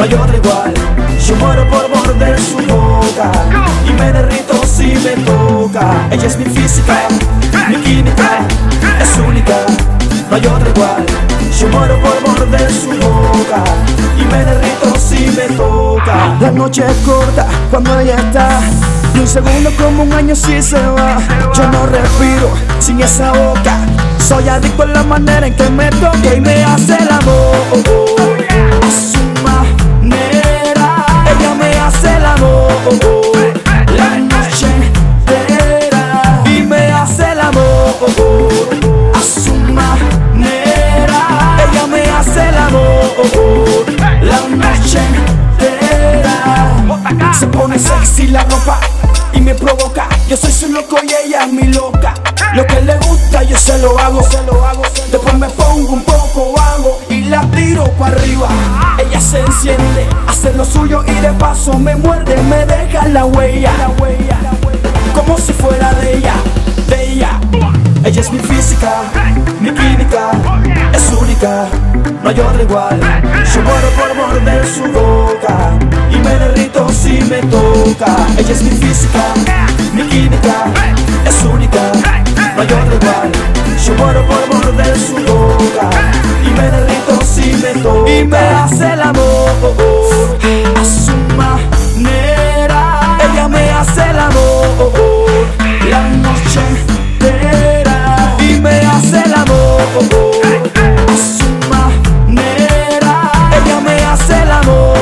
no hay otra igual. Yo muero por morder su boca y me derrito si me toca. Ella es mi física, mi química, es única, no hay otra igual. Yo muero por morder su boca y me derrito si me toca. La noche es corta cuando ella está. Y un segundo como un año si se va Yo no respiro sin esa boca Soy adicto a la manera en que me toca y me hace el amor La noche entera Se pone sexy la ropa y me provoca. Yo soy su loco y ella es mi loca. Lo que le gusta yo se lo hago, se lo hago. Después me pongo un poco vago y la tiro para arriba. Ella se enciende, hace lo suyo y de paso me muerde, me deja la huella, la huella, como si fuera de ella, de ella. Ella es mi física, mi química, es única, no hay otra igual. Yo muero por morder su boca y me derrito si me toca. Ella es mi física, mi química, es única, no hay otra igual. Yo muero por morder su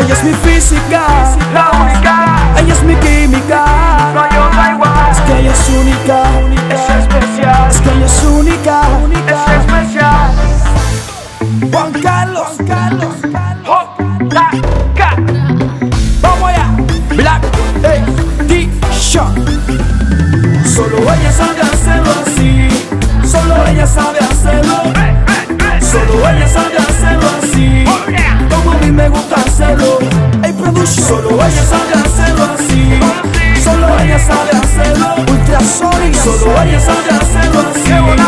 Ella es mi física, La única, ella es mi química. no hay otra igual. Es que ella es única, Es especial, es que ella es única. es especial. Juan Carlos, Carlos, J.K. ella sabe hacerlo así. Solo ella sabe hacerlo. Ultrasonic. Solo ella sabe hacerlo así.